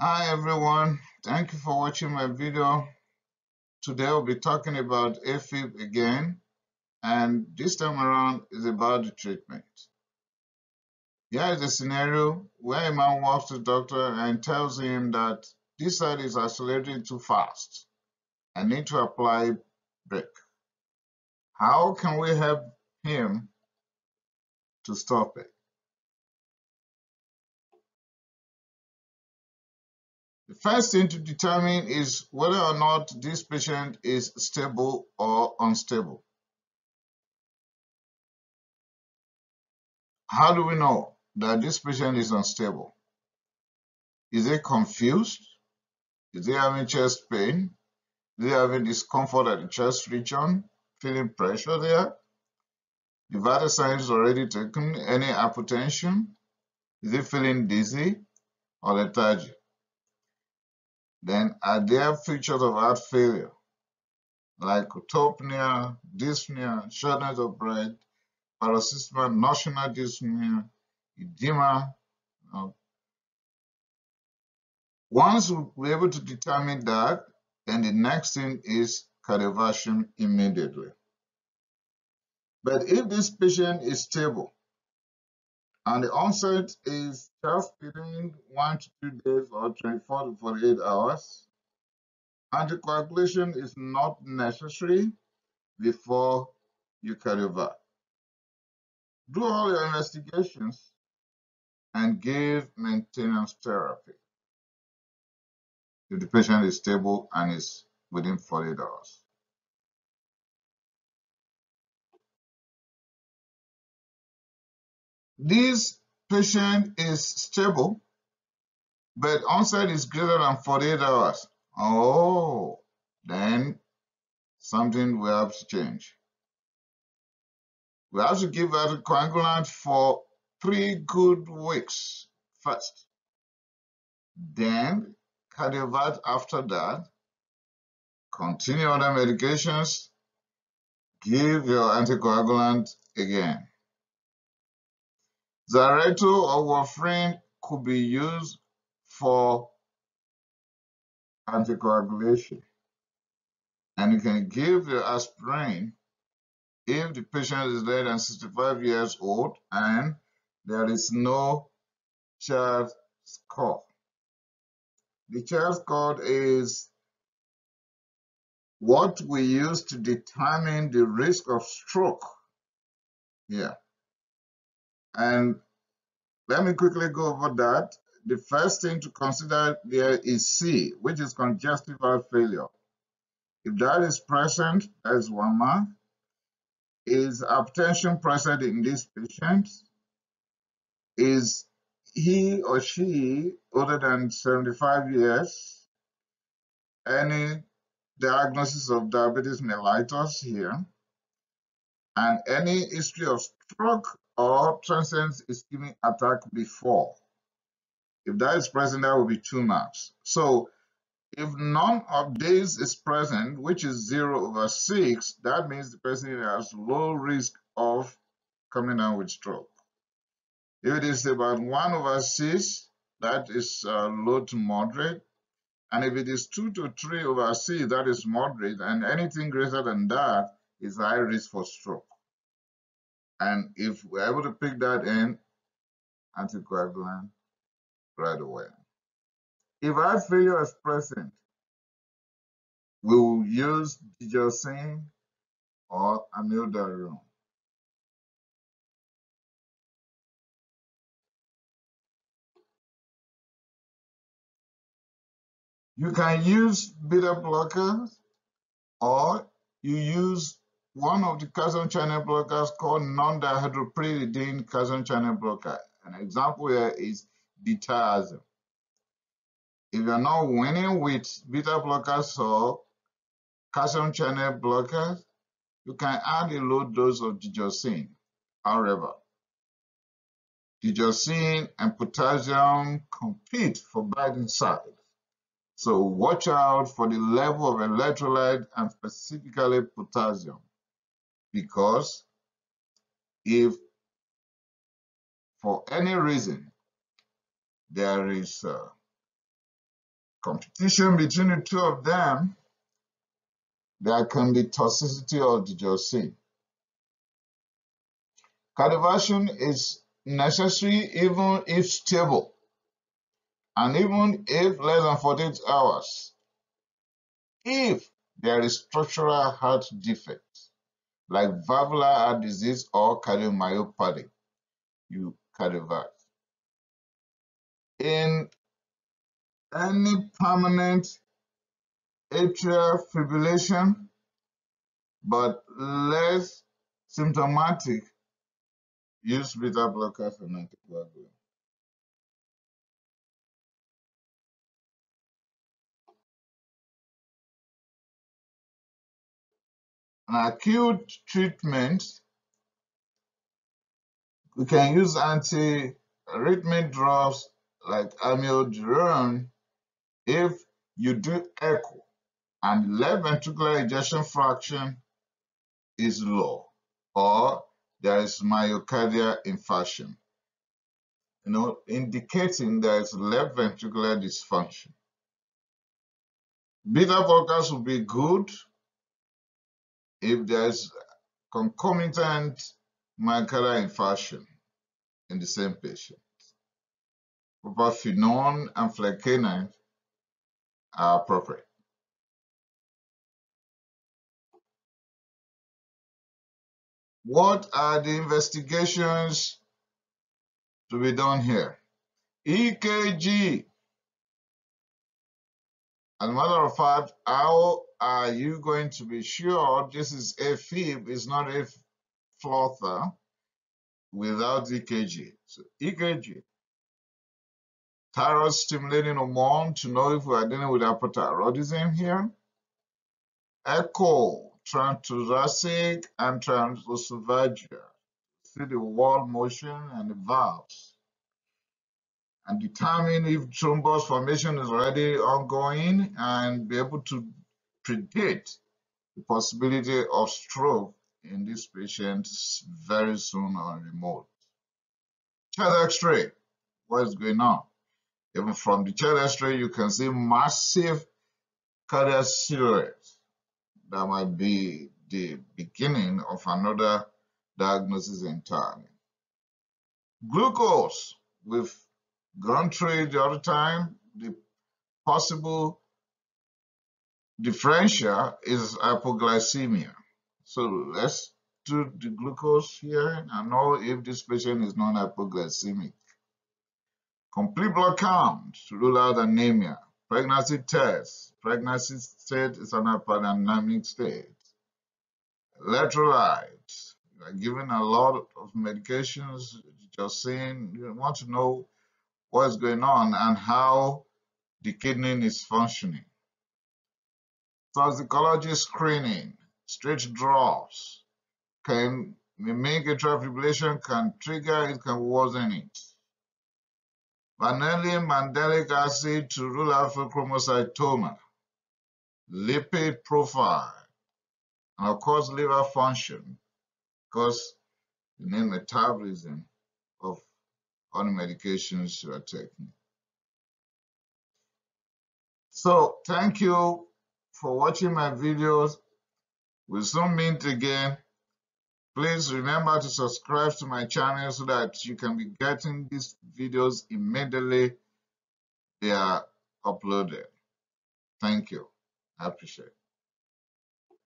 Hi everyone, thank you for watching my video. Today we'll be talking about AFib again and this time around is about the treatment. Here is a scenario where a man walks to the doctor and tells him that this side is accelerating too fast. I need to apply brake. How can we help him to stop it? The first thing to determine is whether or not this patient is stable or unstable. How do we know that this patient is unstable? Is he confused? Is he having chest pain? Is he having discomfort at the chest region? Feeling pressure there? The vital signs already taken? Any hypertension? Is he feeling dizzy or lethargy? Then are there features of heart failure like hypopnea, dyspnea, shortness of breath, paroxysmal nocturnal dyspnea, edema? Once we're able to determine that, then the next thing is cardioversion immediately. But if this patient is stable and the onset is just within one to two days or 24 to 48 hours. And the Anticoagulation is not necessary before you cardiovert. Do all your investigations and give maintenance therapy if the patient is stable and is within 48 hours. This patient is stable, but onset is greater than 48 hours. Oh, then something will have to change. We have to give anticoagulant for three good weeks first. Then cardiovert after that. Continue other medications. Give your anticoagulant again. Xarelto or warfarin could be used for anticoagulation. And you can give the aspirin if the patient is less than 65 years old and there is no CHADS score. The CHADS score is what we use to determine the risk of stroke. Yeah. And let me quickly go over that. The first thing to consider there is C, which is congestive heart failure. If that is present, that is one mark. Is hypertension present in this patient? Is he or she older than 75 years? Any diagnosis of diabetes mellitus here? And any history of stroke or transient ischemic attack before. If that is present, that will be two marks. So if none of these is present, which is 0 over 6, that means the person has low risk of coming down with stroke. If it is about 1 over 6, that is uh, low to moderate. And if it is 2 to 3 over 6, that is moderate. And anything greater than that is high risk for stroke. And if we're able to pick that in, anticoagulant right away. If heart failure is present, we will use digoxin or amiodarone. You can use beta blockers or you use one of the calcium channel blockers called non-dihydropyridine calcium channel blocker. An example here is diltiazem. If you're not winning with beta blockers or calcium channel blockers, you can add a low dose of digoxin. However, digoxin and potassium compete for binding site. So watch out for the level of electrolyte and specifically potassium because if for any reason there is competition between the two of them, there can be toxicity of digoxin. Cardioversion is necessary even if stable and even if less than 48 hours. If there is structural heart defect, like valvular heart disease or cardiomyopathy, you cardiovert. In any permanent atrial fibrillation, but less symptomatic, use beta blockers and anticoagulant. Acute treatment, we can use anti-arrhythmic drugs like amiodarone if you do echo and left ventricular ejection fraction is low or there is myocardial infarction, you know, indicating there is left ventricular dysfunction. Beta blockers will be good if there is concomitant myocardial infarction in the same patient. Propafenone and flecainide are appropriate. What are the investigations to be done here? EKG. As a matter of fact, how are you going to be sure this is a fib, is not a flutter without EKG? So EKG, thyroid stimulating hormone to know if we are dealing with hypothyroidism here. Echo, transthoracic and transesophageal. See the wall motion and the valves. And determine if thrombus formation is already ongoing and be able to predict the possibility of stroke in these patients very soon or remote. Chest x-ray, what is going on? Even from the chest x-ray, you can see massive cardiac silhouette that might be the beginning of another diagnosis entirely. Glucose, we've gone through it the other time. The possible differential is hypoglycemia. So let's do the glucose here and know if this patient is non-hypoglycemic. Complete blood count to rule out anemia. Pregnancy test. Pregnancy state is an hyperdynamic state. Electrolytes. Are given a lot of medications, just saying you want to know what is going on and how the kidney is functioning. Toxicology screening, straight drops can mimic atrial fibrillation, can trigger it, can worsen it vanillylmandelic acid to rule out pheochromocytoma, lipid profile, and of course liver function, because the main metabolism of all the medications you are taking. So thank you for watching my videos. We'll soon meet again. Please remember to subscribe to my channel so that you can be getting these videos immediately they are uploaded. Thank you. I appreciate it.